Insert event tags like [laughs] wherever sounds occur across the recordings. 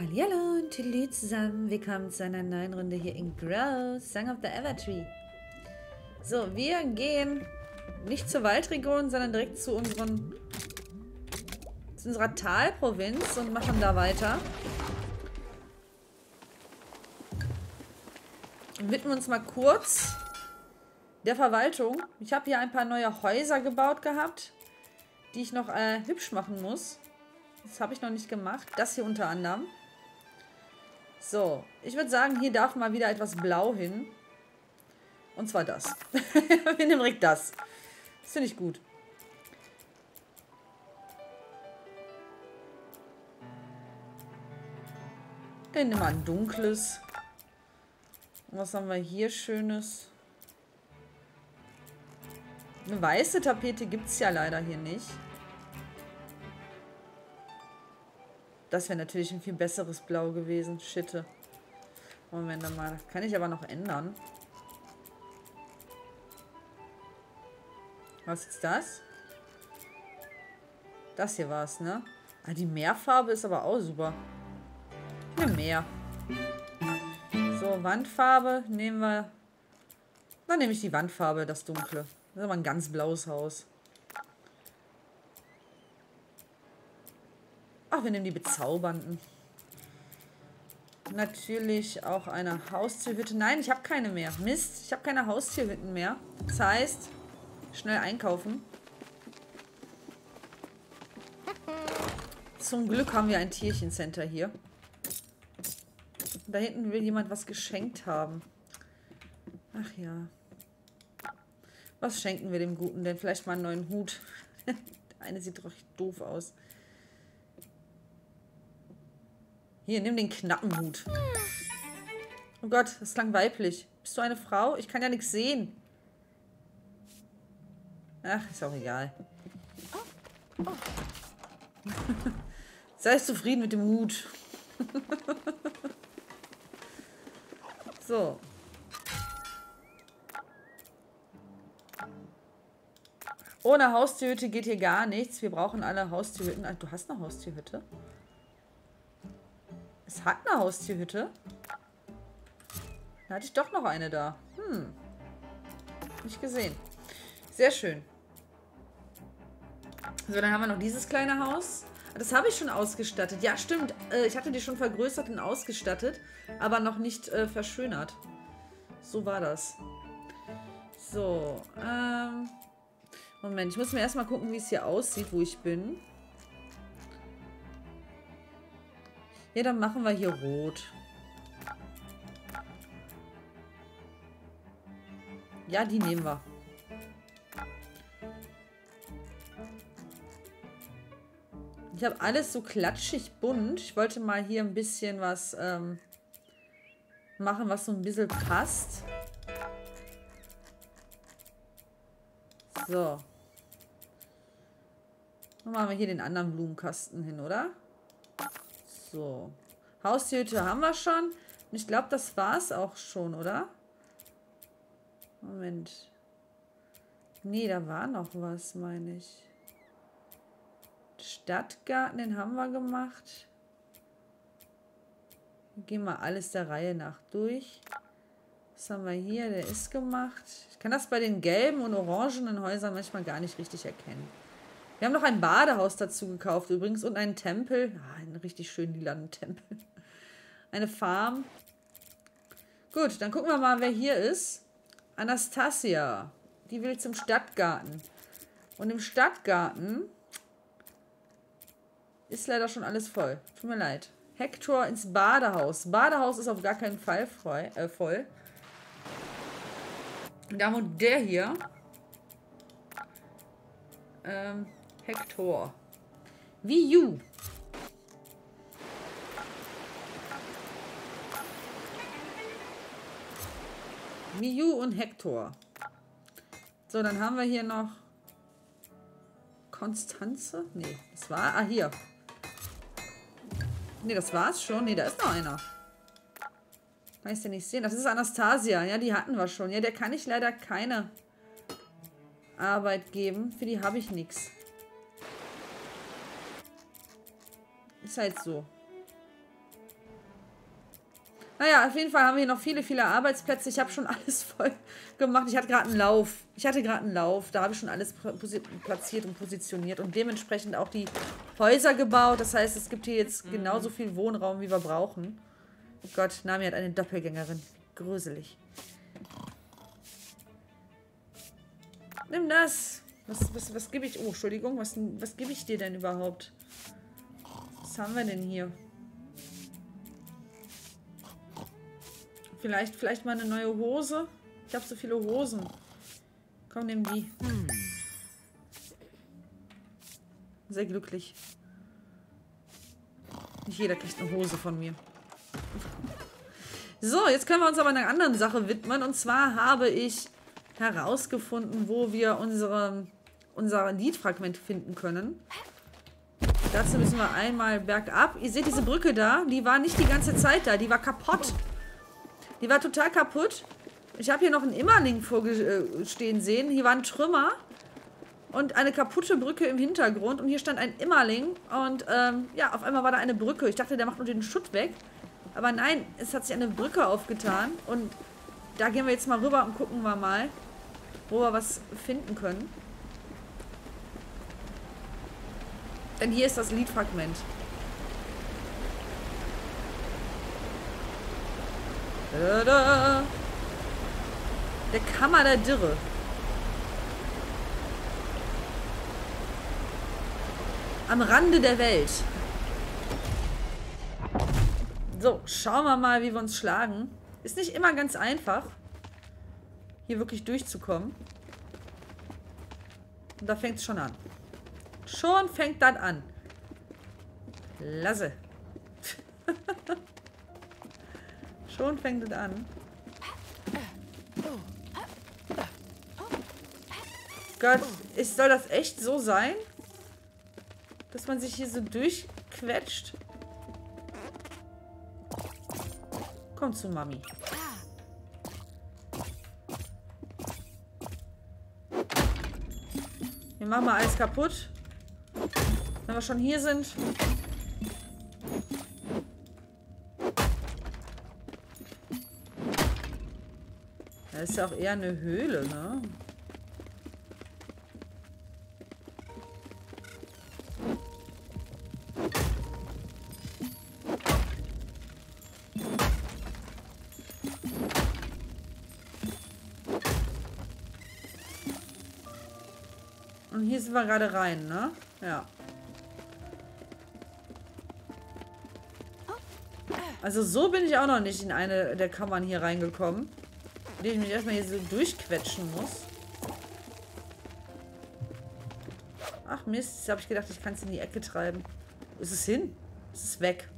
Hallo und Tülü zusammen. Willkommen zu einer neuen Runde hier in Grow, Song of the Evertree. So, wir gehen nicht zur Waldregion, sondern direkt zu, unseren, zu unserer Talprovinz und machen da weiter. Und widmen uns mal kurz der Verwaltung. Ich habe hier ein paar neue Häuser gebaut gehabt, die ich noch äh, hübsch machen muss. Das habe ich noch nicht gemacht. Das hier unter anderem. So, ich würde sagen, hier darf mal wieder etwas blau hin. Und zwar das. [laughs] Wir nehmen direkt das. Das finde ich gut. Dann nehmen wir ein dunkles. Und was haben wir hier Schönes? Eine weiße Tapete gibt es ja leider hier nicht. Das wäre natürlich ein viel besseres Blau gewesen. Schitte. Moment mal. Kann ich aber noch ändern. Was ist das? Das hier war es, ne? Ah, die Meerfarbe ist aber auch super. Ja, Meer. So, Wandfarbe nehmen wir... Dann nehme ich die Wandfarbe, das Dunkle. Das ist aber ein ganz blaues Haus. Ach, wir nehmen die Bezaubernden. Natürlich auch eine Haustierhütte. Nein, ich habe keine mehr. Mist, ich habe keine Haustierhütten mehr. Das heißt, schnell einkaufen. Zum Glück haben wir ein Tierchencenter hier. Da hinten will jemand was geschenkt haben. Ach ja. Was schenken wir dem Guten denn? Vielleicht mal einen neuen Hut. [laughs] Der eine sieht doch doof aus. Hier, nimm den Knappenhut. Oh Gott, das klang weiblich. Bist du eine Frau? Ich kann ja nichts sehen. Ach, ist auch egal. Sei zufrieden mit dem Hut. [laughs] so. Ohne Haustierhütte geht hier gar nichts. Wir brauchen alle Haustierhütten. Ah, du hast eine Haustierhütte? Es hat eine Haustierhütte. Da hatte ich doch noch eine da. Hm. Nicht gesehen. Sehr schön. So, dann haben wir noch dieses kleine Haus. Das habe ich schon ausgestattet. Ja, stimmt. Äh, ich hatte die schon vergrößert und ausgestattet, aber noch nicht äh, verschönert. So war das. So, ähm... Moment, ich muss mir erstmal gucken, wie es hier aussieht, wo ich bin. Ja, dann machen wir hier rot. Ja, die nehmen wir. Ich habe alles so klatschig bunt. Ich wollte mal hier ein bisschen was ähm, machen, was so ein bisschen passt. So. Dann machen wir hier den anderen Blumenkasten hin, oder? So. Haustierhütte haben wir schon. Und ich glaube, das war es auch schon, oder? Moment. Nee, da war noch was, meine ich. Stadtgarten, den haben wir gemacht. Gehen wir alles der Reihe nach durch. Was haben wir hier? Der ist gemacht. Ich kann das bei den gelben und orangenen Häusern manchmal gar nicht richtig erkennen. Wir haben noch ein Badehaus dazu gekauft übrigens und einen Tempel. Ah, einen richtig schönen lilanen Tempel. [laughs] Eine Farm. Gut, dann gucken wir mal, wer hier ist. Anastasia. Die will zum Stadtgarten. Und im Stadtgarten ist leider schon alles voll. Tut mir leid. Hector ins Badehaus. Badehaus ist auf gar keinen Fall frei, äh, voll. Da wo der hier ähm, Hector. Wie you. Miu und Hector. So, dann haben wir hier noch Konstanze. Nee, das war... Ah, hier. Nee, das war's schon. Nee, da ist noch einer. Kann ich den nicht sehen? Das ist Anastasia. Ja, die hatten wir schon. Ja, der kann ich leider keine Arbeit geben. Für die habe ich nichts. Ist halt so. Naja, auf jeden Fall haben wir hier noch viele, viele Arbeitsplätze. Ich habe schon [laughs] alles voll gemacht. Ich hatte gerade einen Lauf. Ich hatte gerade einen Lauf. Da habe ich schon alles platziert und positioniert und dementsprechend auch die Häuser gebaut. Das heißt, es gibt hier jetzt mhm. genauso viel Wohnraum, wie wir brauchen. Oh Gott, Nami hat eine Doppelgängerin. Gruselig. Nimm das. Was, was, was gebe ich? Oh, Entschuldigung. Was, was gebe ich dir denn überhaupt? Haben wir denn hier? Vielleicht, vielleicht mal eine neue Hose. Ich habe so viele Hosen. Komm, nimm die. Sehr glücklich. Nicht jeder kriegt eine Hose von mir. So, jetzt können wir uns aber einer anderen Sache widmen. Und zwar habe ich herausgefunden, wo wir unsere, unser Liedfragment finden können. Dazu müssen wir einmal bergab. Ihr seht diese Brücke da, die war nicht die ganze Zeit da, die war kaputt. Die war total kaputt. Ich habe hier noch einen Immerling vorstehen sehen. Hier waren Trümmer und eine kaputte Brücke im Hintergrund. Und hier stand ein Immerling. Und ähm, ja, auf einmal war da eine Brücke. Ich dachte, der macht nur den Schutt weg. Aber nein, es hat sich eine Brücke aufgetan. Und da gehen wir jetzt mal rüber und gucken wir mal, wo wir was finden können. Denn hier ist das Liedfragment. Der Kammer der Dürre. Am Rande der Welt. So, schauen wir mal, wie wir uns schlagen. Ist nicht immer ganz einfach, hier wirklich durchzukommen. Und da fängt es schon an. Schon fängt das an. Lasse. [laughs] Schon fängt es an. Gott, ist, soll das echt so sein? Dass man sich hier so durchquetscht? Komm zu Mami. Wir machen mal alles kaputt. Wenn wir schon hier sind, Das ist ja auch eher eine Höhle, ne? Wir gerade rein, ne? Ja. Also so bin ich auch noch nicht in eine der Kammern hier reingekommen. Indem ich mich erstmal hier so durchquetschen muss. Ach Mist, jetzt habe ich gedacht, ich kann es in die Ecke treiben. Ist es hin? Es ist weg.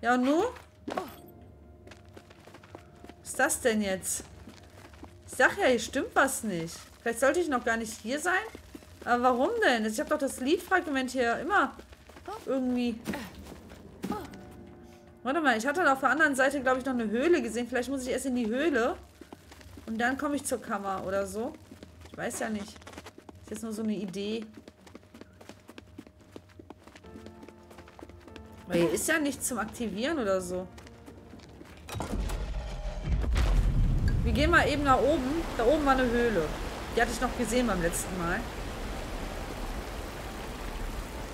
Ja, und nun? Was ist das denn jetzt? Sag ja, hier stimmt was nicht. Vielleicht sollte ich noch gar nicht hier sein. Aber warum denn? Ich habe doch das Liedfragment hier immer irgendwie Warte mal, ich hatte auf der anderen Seite, glaube ich, noch eine Höhle gesehen. Vielleicht muss ich erst in die Höhle. Und dann komme ich zur Kammer oder so. Ich weiß ja nicht. Ist jetzt nur so eine Idee. Aber hier ist ja nichts zum Aktivieren oder so. Wir gehen mal eben nach oben. Da oben war eine Höhle. Die hatte ich noch gesehen beim letzten Mal.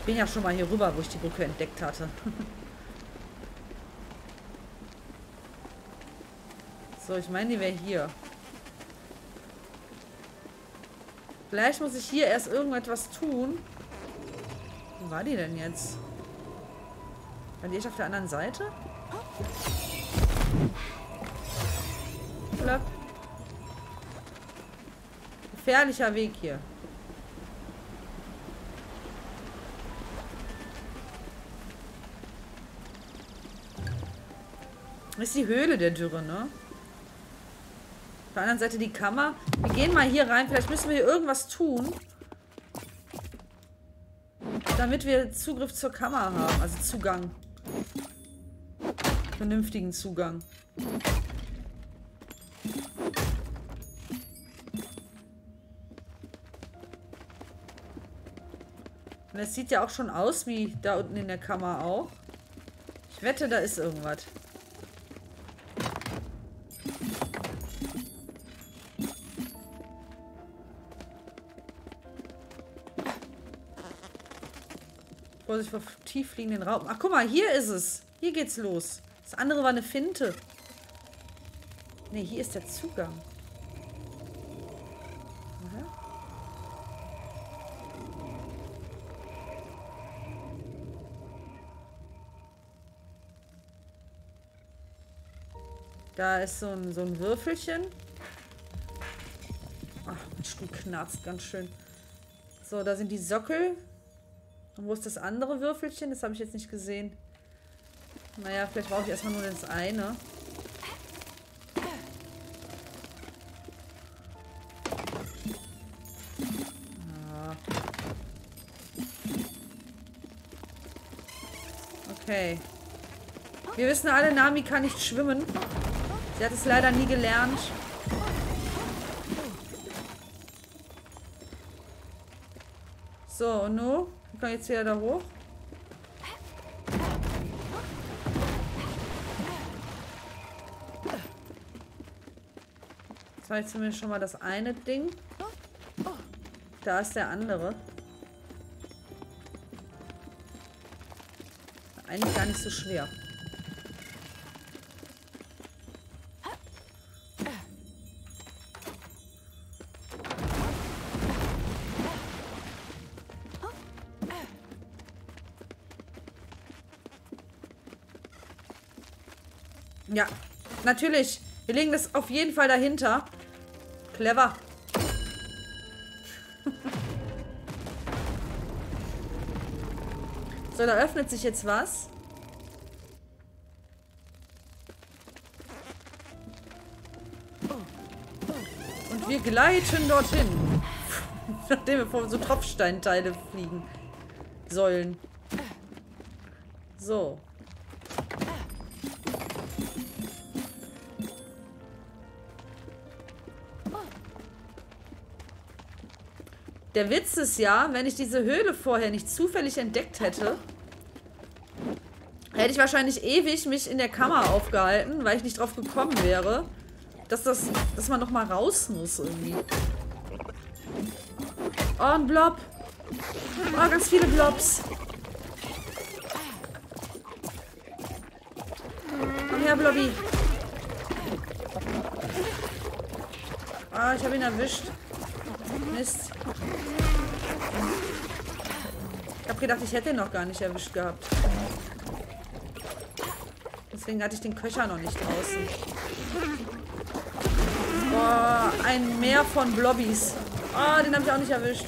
Bin ja schon mal hier rüber, wo ich die Brücke entdeckt hatte. [laughs] So, ich meine, die wäre hier. Vielleicht muss ich hier erst irgendetwas tun. Wo war die denn jetzt? War die echt auf der anderen Seite? Flöpp. Gefährlicher Weg hier. Das ist die Höhle der Dürre, ne? der anderen Seite die Kammer. Wir gehen mal hier rein. Vielleicht müssen wir hier irgendwas tun. Damit wir Zugriff zur Kammer haben. Also Zugang. Vernünftigen Zugang. Es sieht ja auch schon aus wie da unten in der Kammer auch. Ich wette, da ist irgendwas. Vorsicht vor tief liegenden Raupen. Ach, guck mal, hier ist es. Hier geht's los. Das andere war eine Finte. Ne, hier ist der Zugang. Da ist so ein, so ein Würfelchen. Ach, mein Stuhl knarzt ganz schön. So, da sind die Sockel. Und wo ist das andere Würfelchen? Das habe ich jetzt nicht gesehen. Naja, vielleicht brauche ich erstmal nur das eine. Ah. Okay. Wir wissen alle, Nami kann nicht schwimmen. Sie hat es leider nie gelernt. So, und nun? Ich kann jetzt wieder da hoch. Das war jetzt zumindest schon mal das eine Ding. Da ist der andere. Eigentlich gar nicht so schwer. Ja, natürlich. Wir legen das auf jeden Fall dahinter. Clever. [laughs] so, da öffnet sich jetzt was. Und wir gleiten dorthin. [laughs] Nachdem wir vor so Tropfsteinteile fliegen sollen. So. Der Witz ist ja, wenn ich diese Höhle vorher nicht zufällig entdeckt hätte, hätte ich wahrscheinlich ewig mich in der Kammer aufgehalten, weil ich nicht drauf gekommen wäre, dass, das, dass man noch mal raus muss irgendwie. Oh, ein Blob. Oh, ganz viele Blobs. Her, Blobby. Ah, ich habe ihn erwischt. Mist. Ich habe gedacht, ich hätte ihn noch gar nicht erwischt gehabt. Deswegen hatte ich den Köcher noch nicht draußen. Boah, ein Meer von Blobbies. Ah, oh, den habe ich auch nicht erwischt.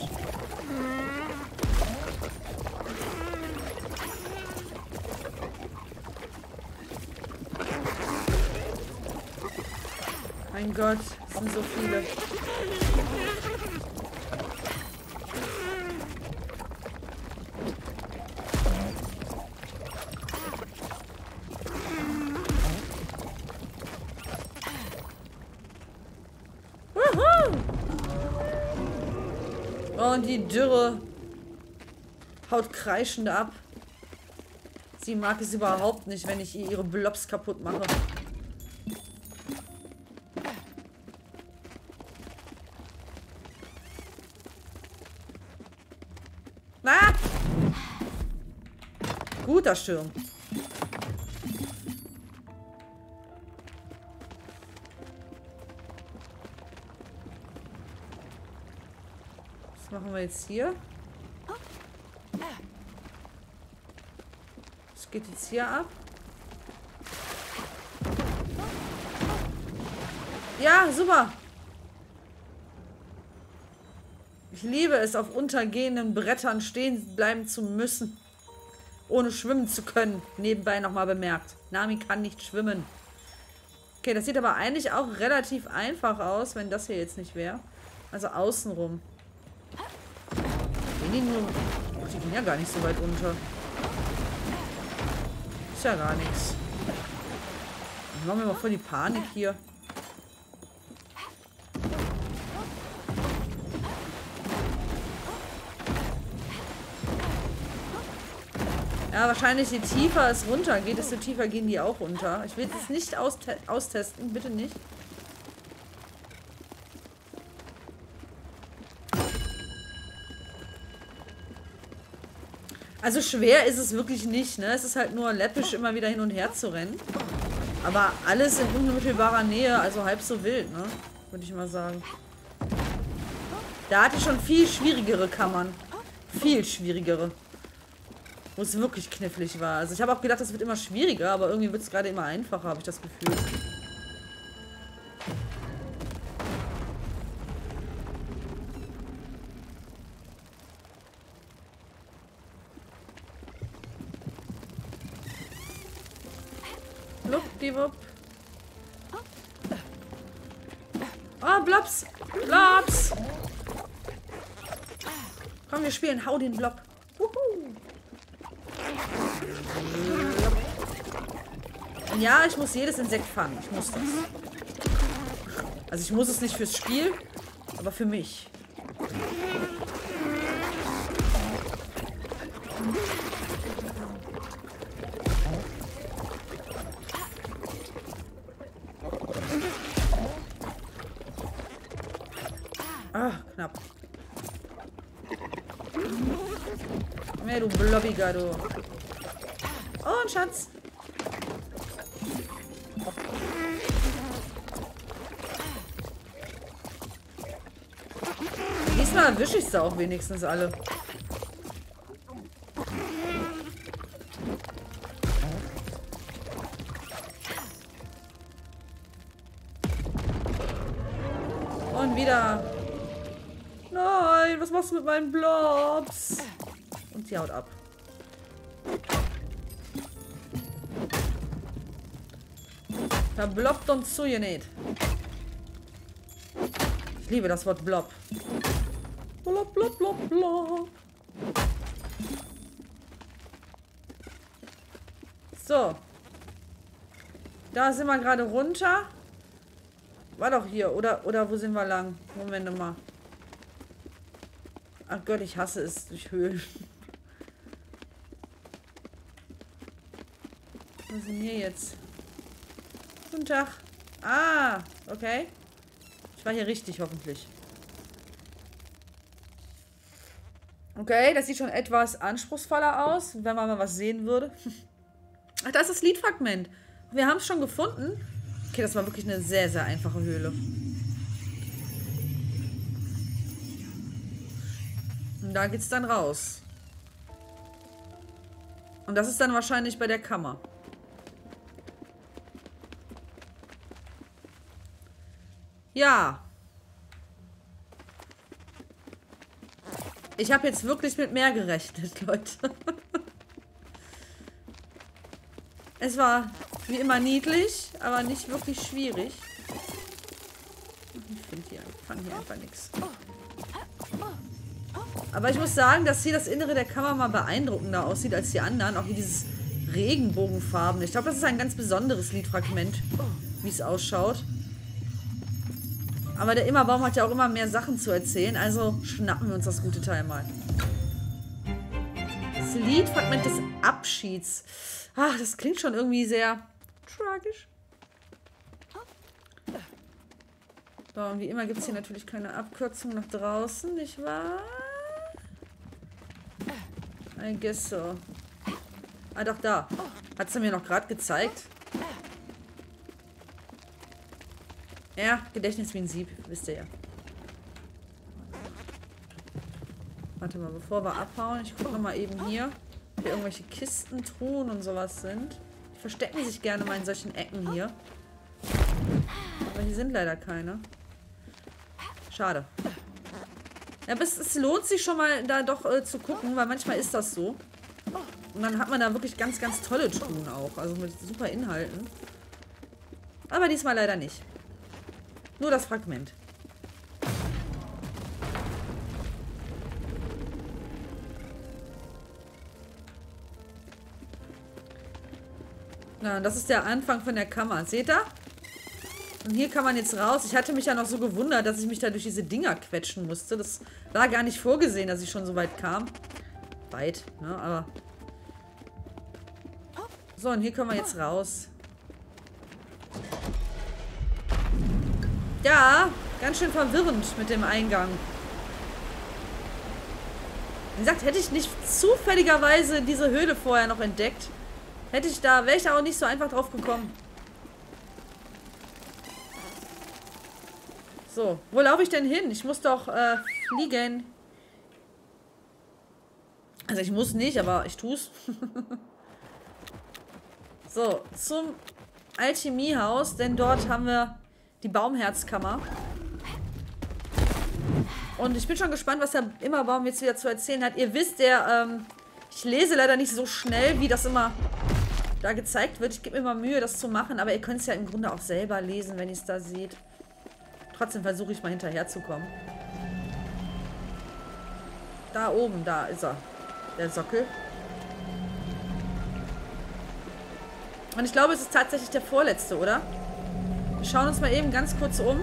Mein Gott, es sind so viele. und die Dürre haut kreischend ab. Sie mag es überhaupt nicht, wenn ich ihr ihre Blobs kaputt mache. Na! Guter Schirm. machen wir jetzt hier? Was geht jetzt hier ab? Ja, super. Ich liebe es, auf untergehenden Brettern stehen bleiben zu müssen. Ohne schwimmen zu können. Nebenbei nochmal bemerkt. Nami kann nicht schwimmen. Okay, das sieht aber eigentlich auch relativ einfach aus, wenn das hier jetzt nicht wäre. Also außenrum. Gehen die nur... Ach, die gehen ja gar nicht so weit unter. Ist ja gar nichts. Dann machen wir mal voll die Panik hier. Wahrscheinlich je tiefer es runter geht, desto tiefer gehen die auch runter. Ich will es nicht auste austesten, bitte nicht. Also schwer ist es wirklich nicht, ne? Es ist halt nur läppisch, immer wieder hin und her zu rennen. Aber alles in unmittelbarer Nähe, also halb so wild, ne? Würde ich mal sagen. Da hatte ich schon viel schwierigere Kammern. Viel schwierigere. Wo es wirklich knifflig war. Also ich habe auch gedacht, das wird immer schwieriger, aber irgendwie wird es gerade immer einfacher, habe ich das Gefühl. Blubdiwupp. Oh, Blobs. Blobs. Komm, wir spielen. Hau den Blob. Wuhu. Und ja, ich muss jedes Insekt fangen. Ich muss das. Also ich muss es nicht fürs Spiel, aber für mich. Ah, knapp. Her, du Blobbiger, du. Oh, ein Schatz. Erwische ich sie auch wenigstens alle. Und wieder. Nein, was machst du mit meinen Blobs? Und sie haut ab. Da blobbt uns zu, ihr nicht. Ich liebe das Wort Blob. Blob, blob, blob, blob. So. Da sind wir gerade runter. War doch hier. Oder, oder wo sind wir lang? Moment mal. Ach Gott, ich hasse es durch Höhlen. Was ist denn hier jetzt? Guten Tag. Ah, okay. Ich war hier richtig, hoffentlich. Okay, das sieht schon etwas anspruchsvoller aus, wenn man mal was sehen würde. Ach, da ist das Liedfragment. Wir haben es schon gefunden. Okay, das war wirklich eine sehr, sehr einfache Höhle. Und da geht's dann raus. Und das ist dann wahrscheinlich bei der Kammer. Ja. Ich habe jetzt wirklich mit mehr gerechnet, [laughs] Leute. es war wie immer niedlich, aber nicht wirklich schwierig. Ich finde hier, fand hier einfach nichts. Aber ich muss sagen, dass hier das Innere der Kammer mal beeindruckender aussieht als die anderen. Auch wie dieses Regenbogenfarben. Ich glaube, das ist ein ganz besonderes Liedfragment, wie es ausschaut. Aber der Immerbaum hat ja auch immer mehr Sachen zu erzählen, also schnappen wir uns das gute Teil mal. Das Liedfragment des Abschieds. Ach, das klingt schon irgendwie sehr tragisch. So, und wie immer gibt es hier natürlich keine Abkürzung nach draußen, nicht wahr? I guess so. Ah, doch, da. Hat sie mir noch gerade gezeigt. Ja, Gedächtnis wie ein Sieb, wisst ihr ja. Warte mal, bevor wir abhauen, ich gucke mal eben hier, ob hier irgendwelche Kisten, Truhen und sowas sind. Die verstecken sich gerne mal in solchen Ecken hier. Aber hier sind leider keine. Schade. Ja, es, es lohnt sich schon mal da doch äh, zu gucken, weil manchmal ist das so. Und dann hat man da wirklich ganz, ganz tolle Truhen auch. Also mit super Inhalten. Aber diesmal leider nicht. Nur das Fragment. Na, das ist der Anfang von der Kammer. Seht ihr? Und hier kann man jetzt raus. Ich hatte mich ja noch so gewundert, dass ich mich da durch diese Dinger quetschen musste. Das war gar nicht vorgesehen, dass ich schon so weit kam. Weit, ne? Aber So, und hier können wir jetzt raus. Ja, ganz schön verwirrend mit dem Eingang. Wie gesagt, hätte ich nicht zufälligerweise diese Höhle vorher noch entdeckt, hätte ich da, wäre ich da auch nicht so einfach drauf gekommen. So, wo laufe ich denn hin? Ich muss doch äh, fliegen. Also ich muss nicht, aber ich tue es. [laughs] so, zum Alchemiehaus, denn dort haben wir die Baumherzkammer. Und ich bin schon gespannt, was der Immerbaum jetzt wieder zu erzählen hat. Ihr wisst, der, ähm, ich lese leider nicht so schnell, wie das immer da gezeigt wird. Ich gebe mir immer Mühe, das zu machen, aber ihr könnt es ja im Grunde auch selber lesen, wenn ihr es da seht. Trotzdem versuche ich mal hinterherzukommen. Da oben, da ist er. Der Sockel. Und ich glaube, es ist tatsächlich der vorletzte, oder? Wir schauen uns mal eben ganz kurz um.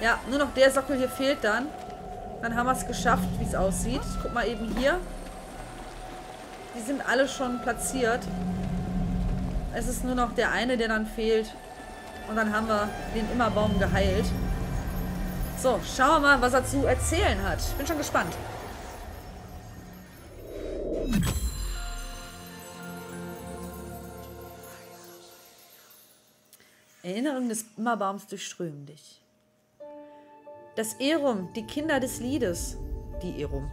Ja, nur noch der Sockel hier fehlt dann. Dann haben wir es geschafft, wie es aussieht. Ich guck mal eben hier. Die sind alle schon platziert. Es ist nur noch der eine, der dann fehlt. Und dann haben wir den Immerbaum geheilt. So, schauen wir mal, was er zu erzählen hat. Ich bin schon gespannt. Erinnerungen des Immerbaums durchströmen dich. Das Erum, die Kinder des Liedes, die Erum,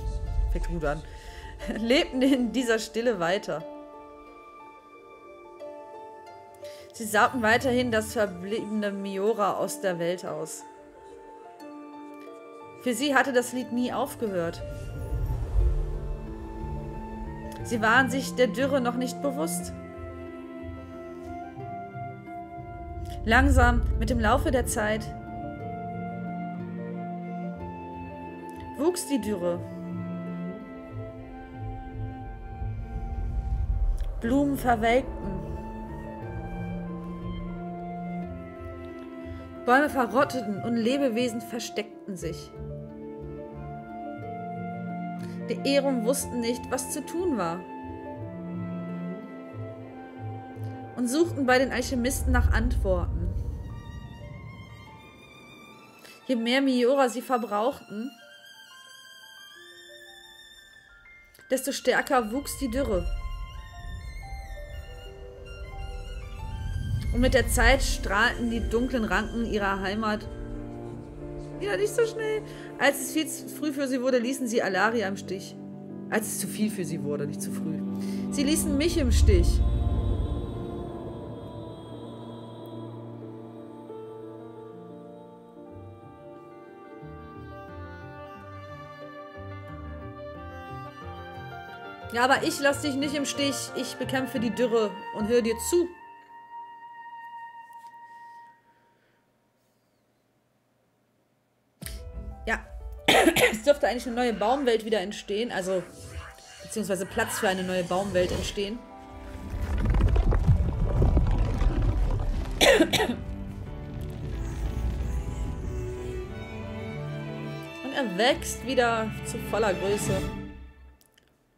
[laughs] fängt gut an, [laughs] lebten in dieser Stille weiter. Sie saugten weiterhin das verbliebene Miora aus der Welt aus. Für sie hatte das Lied nie aufgehört. Sie waren sich der Dürre noch nicht bewusst. Langsam, mit dem Laufe der Zeit, wuchs die Dürre. Blumen verwelkten. Bäume verrotteten und Lebewesen versteckten sich. Die Ehren wussten nicht, was zu tun war. Und suchten bei den Alchemisten nach Antworten. Je mehr Miora sie verbrauchten, desto stärker wuchs die Dürre. Und mit der Zeit strahlten die dunklen Ranken ihrer Heimat wieder nicht so schnell. Als es viel zu früh für sie wurde, ließen sie Alaria im Stich. Als es zu viel für sie wurde, nicht zu früh. Sie ließen mich im Stich. Ja, aber ich lasse dich nicht im Stich. Ich bekämpfe die Dürre und höre dir zu. Ja, [clears throat] es dürfte eigentlich eine neue Baumwelt wieder entstehen. Also, beziehungsweise Platz für eine neue Baumwelt entstehen. Und er wächst wieder zu voller Größe.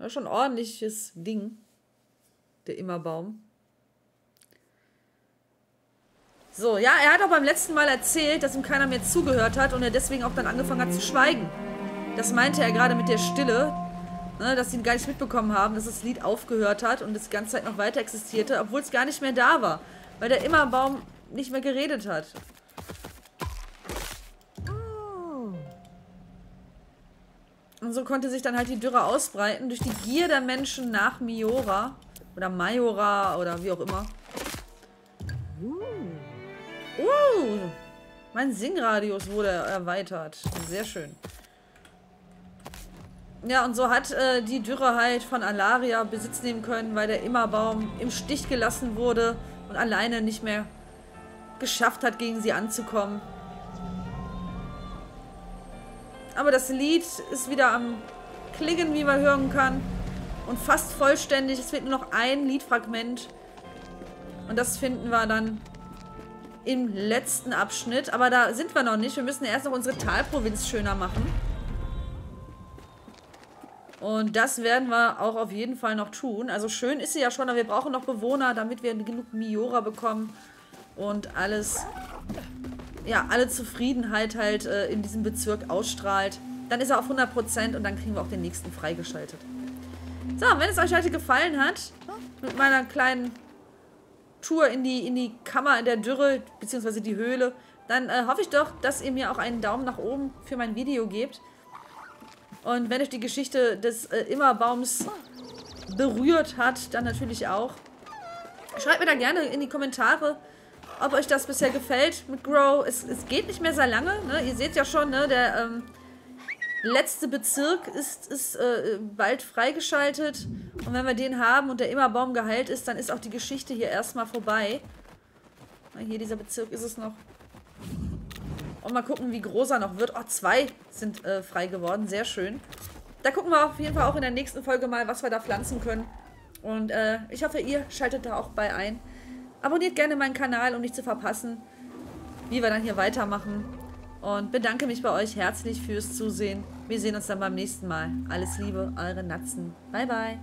Das ist schon ein ordentliches Ding. Der Immerbaum. So, ja, er hat auch beim letzten Mal erzählt, dass ihm keiner mehr zugehört hat und er deswegen auch dann angefangen hat zu schweigen. Das meinte er gerade mit der Stille, ne, dass sie ihn gar nicht mitbekommen haben, dass das Lied aufgehört hat und das die ganze Zeit noch weiter existierte, obwohl es gar nicht mehr da war, weil der Immerbaum nicht mehr geredet hat. Und so konnte sich dann halt die Dürre ausbreiten durch die Gier der Menschen nach Miora. Oder Majora oder wie auch immer. Uh, mein Singradius wurde erweitert. Sehr schön. Ja, und so hat äh, die Dürre halt von Alaria Besitz nehmen können, weil der Immerbaum im Stich gelassen wurde und alleine nicht mehr geschafft hat, gegen sie anzukommen. Aber das Lied ist wieder am Klingen, wie man hören kann. Und fast vollständig. Es fehlt nur noch ein Liedfragment. Und das finden wir dann im letzten Abschnitt. Aber da sind wir noch nicht. Wir müssen erst noch unsere Talprovinz schöner machen. Und das werden wir auch auf jeden Fall noch tun. Also schön ist sie ja schon, aber wir brauchen noch Bewohner, damit wir genug Miora bekommen. Und alles, ja, alle Zufriedenheit halt äh, in diesem Bezirk ausstrahlt. Dann ist er auf 100% und dann kriegen wir auch den nächsten freigeschaltet. So, wenn es euch heute gefallen hat, mit meiner kleinen Tour in die, in die Kammer in der Dürre, beziehungsweise die Höhle, dann äh, hoffe ich doch, dass ihr mir auch einen Daumen nach oben für mein Video gebt. Und wenn euch die Geschichte des äh, Immerbaums berührt hat, dann natürlich auch. Schreibt mir da gerne in die Kommentare, ob euch das bisher gefällt mit Grow. Es, es geht nicht mehr sehr lange. Ne? Ihr seht ja schon, ne? der ähm, letzte Bezirk ist, ist äh, bald freigeschaltet. Und wenn wir den haben und der Immerbaum geheilt ist, dann ist auch die Geschichte hier erstmal vorbei. Hier, dieser Bezirk ist es noch. Und mal gucken, wie groß er noch wird. Oh, zwei sind äh, frei geworden. Sehr schön. Da gucken wir auf jeden Fall auch in der nächsten Folge mal, was wir da pflanzen können. Und äh, ich hoffe, ihr schaltet da auch bei ein. Abonniert gerne meinen Kanal, um nicht zu verpassen, wie wir dann hier weitermachen. Und bedanke mich bei euch herzlich fürs Zusehen. Wir sehen uns dann beim nächsten Mal. Alles Liebe, eure Natzen. Bye, bye.